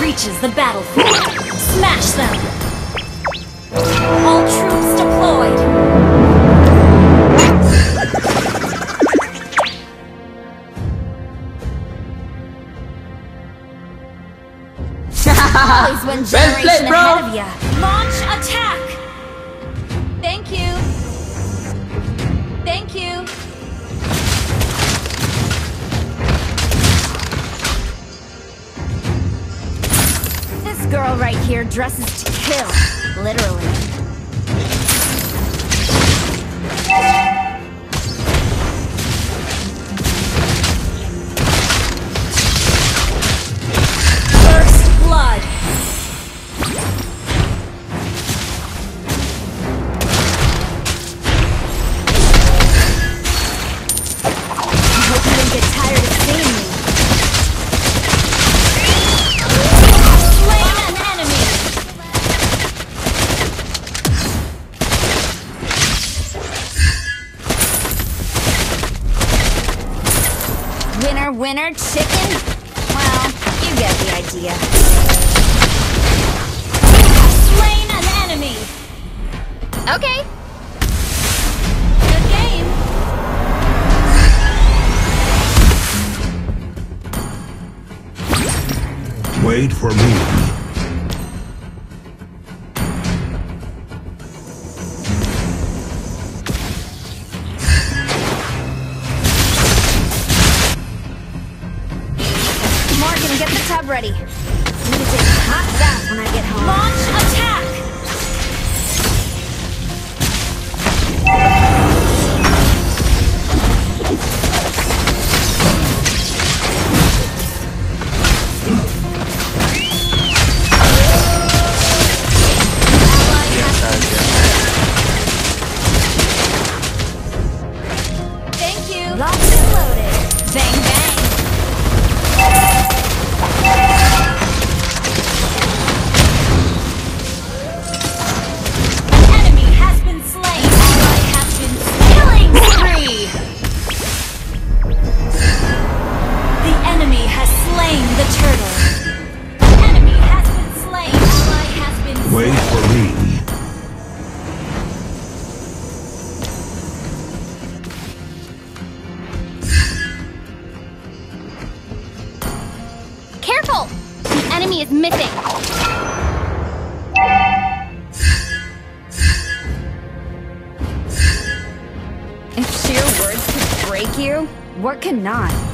reaches the battlefield. Smash them! All troops deployed! Always Well played, bro. ahead of ya. Girl right here dresses to kill, literally. Winner, chicken? Well, you get the idea. Slain an enemy. Okay. Good game. Wait for me. Tub ready. Need to take a hot bath when I get home. Launch attack! Thank you. Locked and loaded. Enemy is missing. If sheer words could break you, what cannot?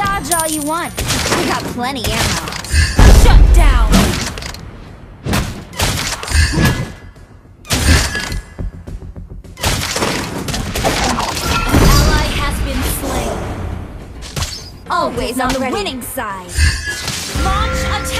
Dodge all you want. We got plenty ammo. Shut down! Ally has been slain. Always on the winning side. Launch attack!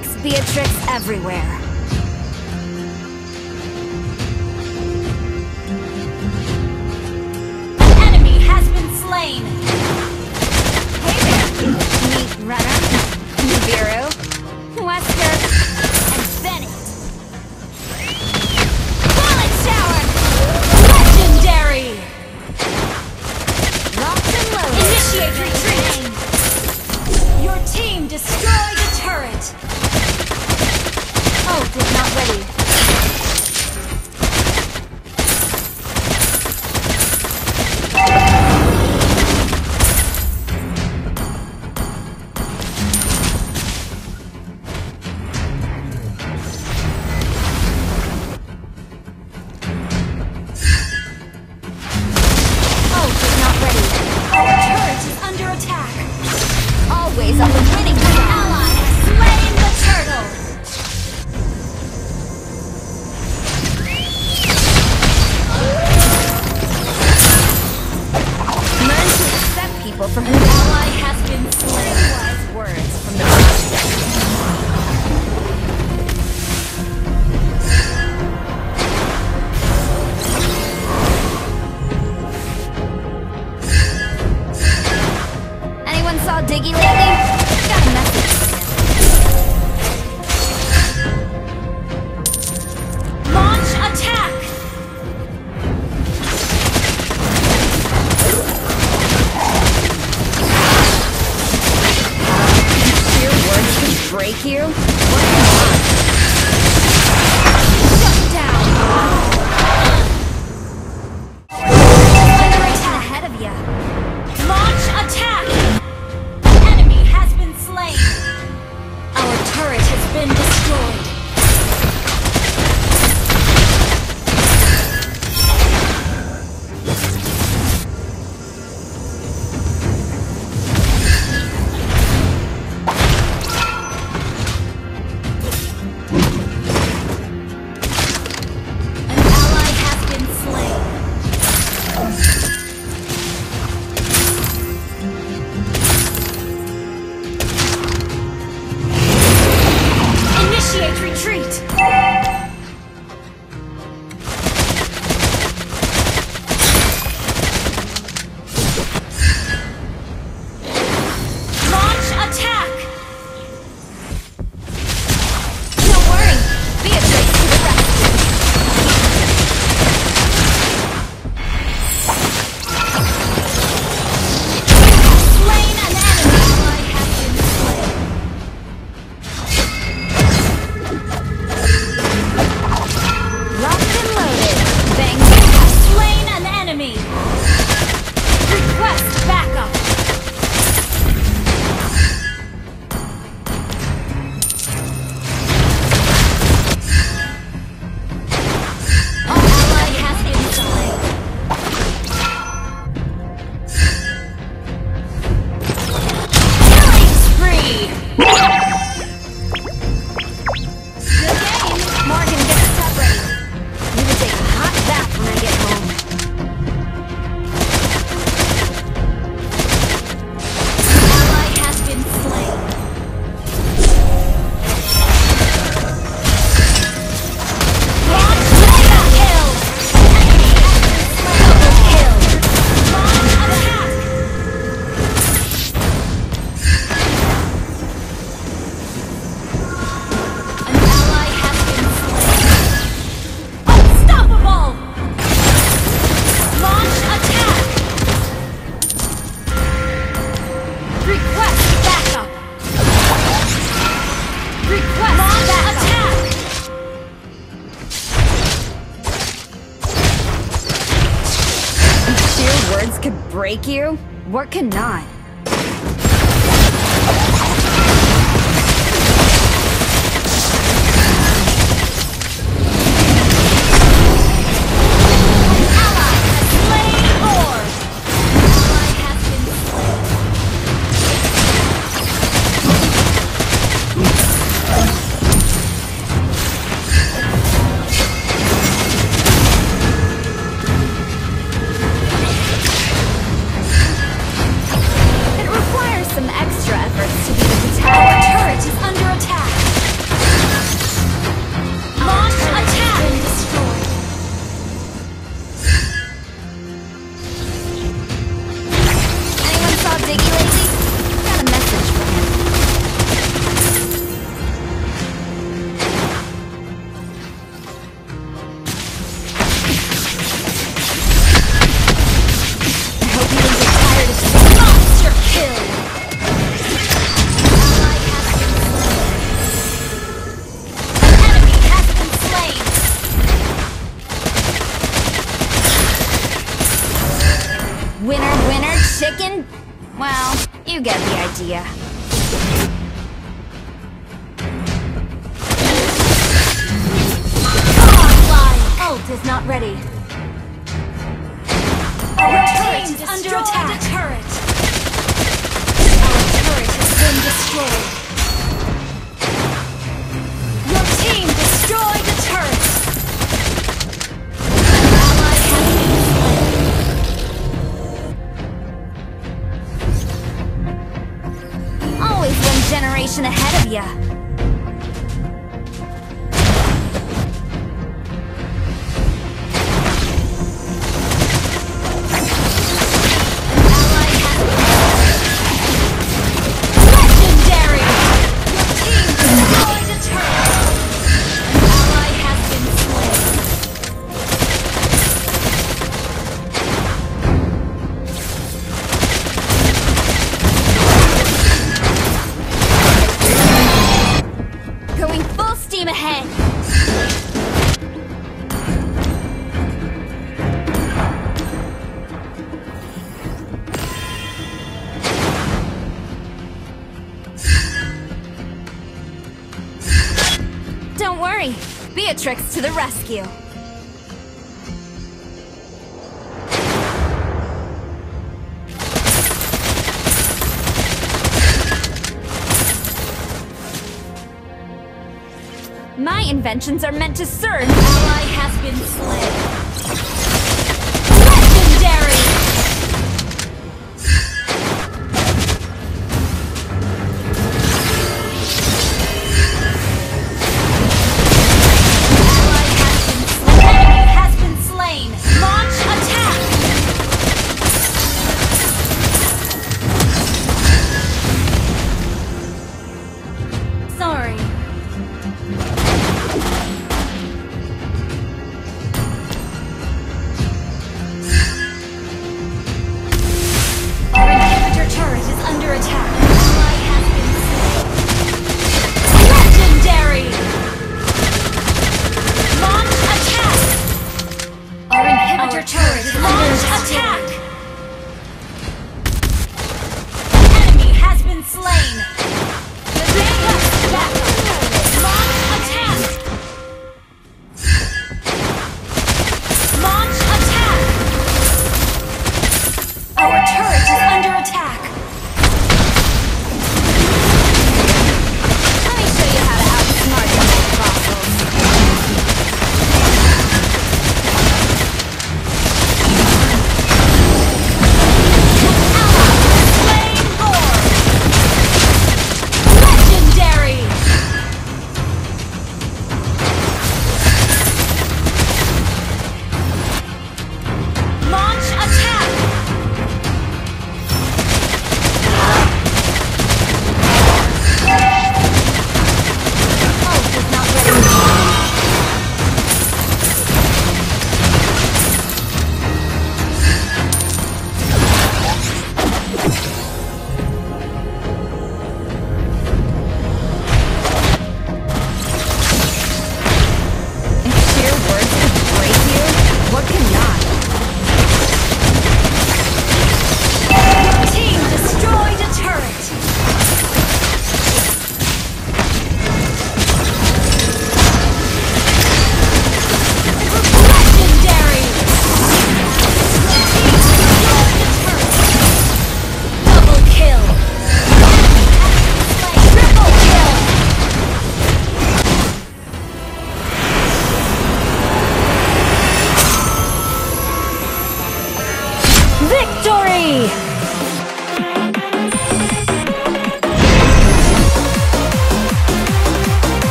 Beatrix, Beatrix everywhere. An enemy has been slain! Hey there, meat runner. or cannot. ayah. Trix to the rescue. My inventions are meant to serve. Ally has been slain.